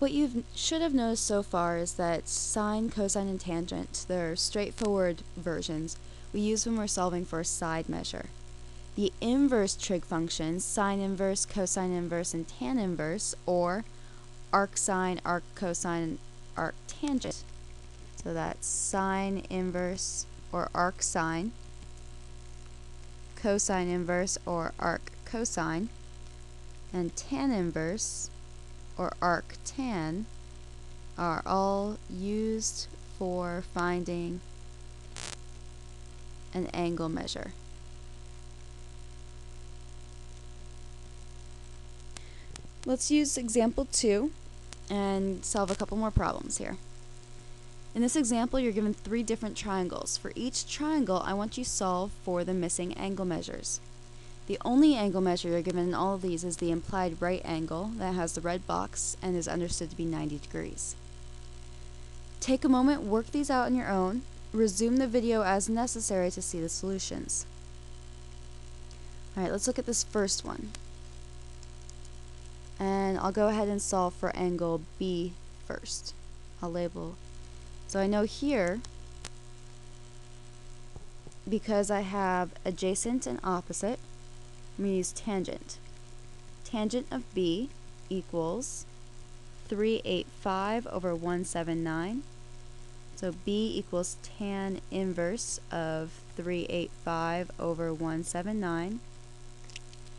What you should have noticed so far is that sine, cosine, and tangent, they're straightforward versions, we use when we're solving for a side measure. The inverse trig functions, sine inverse, cosine inverse, and tan inverse, or arc sine, arc cosine, arc tangent. So that's sine inverse or arc sine, cosine inverse or arc cosine, and tan inverse or arc tan are all used for finding an angle measure. Let's use example 2 and solve a couple more problems here. In this example, you're given three different triangles. For each triangle, I want you to solve for the missing angle measures. The only angle measure you're given in all of these is the implied right angle that has the red box and is understood to be 90 degrees. Take a moment, work these out on your own, resume the video as necessary to see the solutions. Alright, let's look at this first one. And I'll go ahead and solve for angle B first. I'll label. So I know here, because I have adjacent and opposite, I'm going to use tangent. Tangent of B equals 385 over 179 so B equals tan inverse of 385 over 179.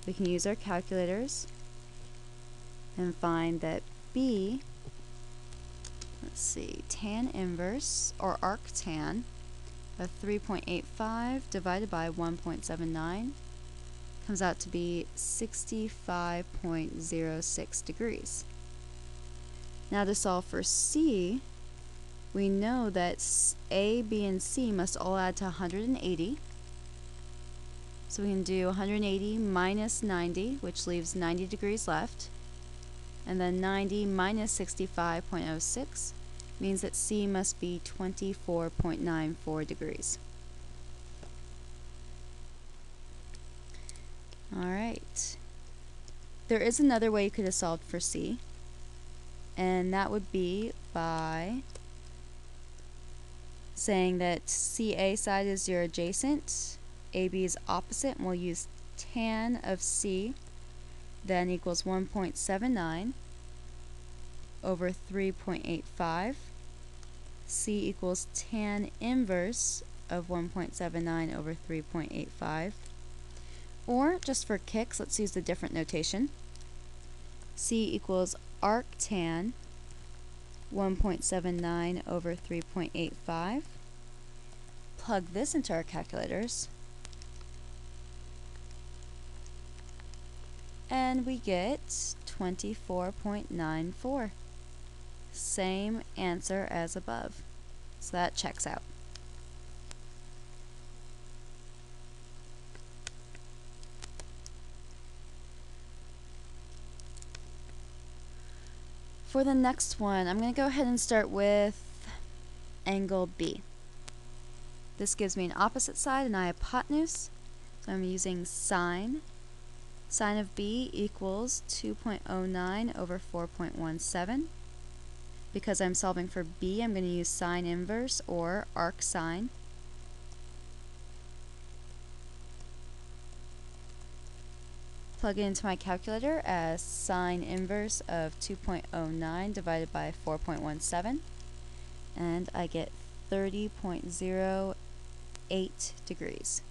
We can use our calculators and find that B, let's see, tan inverse or arctan of 3.85 divided by 1.79 comes out to be 65.06 degrees. Now to solve for C, we know that A, B, and C must all add to 180. So we can do 180 minus 90, which leaves 90 degrees left. And then 90 minus 65.06 means that C must be 24.94 degrees. Alright. There is another way you could have solved for C, and that would be by saying that CA side is your adjacent, AB is opposite, and we'll use tan of C then equals 1.79 over 3.85. C equals tan inverse of 1.79 over 3.85. Or, just for kicks, let's use the different notation. C equals arctan 1.79 over 3.85. Plug this into our calculators. And we get 24.94. Same answer as above. So that checks out. For the next one, I'm going to go ahead and start with angle B. This gives me an opposite side and I hypotenuse. So I'm using sine. Sine of B equals 2.09 over 4.17. Because I'm solving for B, I'm going to use sine inverse or arc sine. Plug it into my calculator as sine inverse of 2.09 divided by 4.17 and I get 30.08 degrees.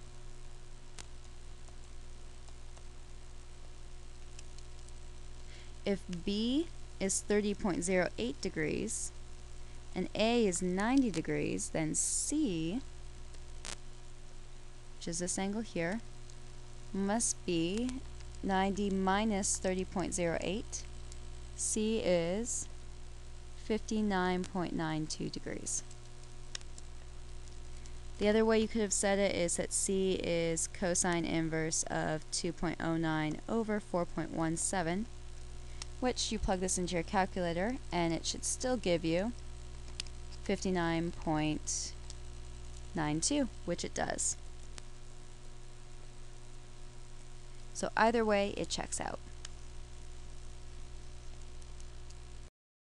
If B is 30.08 degrees and A is 90 degrees, then C, which is this angle here, must be 90 minus 30.08. C is 59.92 degrees. The other way you could have said it is that C is cosine inverse of 2.09 over 4.17, which you plug this into your calculator and it should still give you 59.92, which it does. So either way, it checks out.